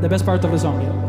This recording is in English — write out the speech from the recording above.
the best part of the song. Yeah.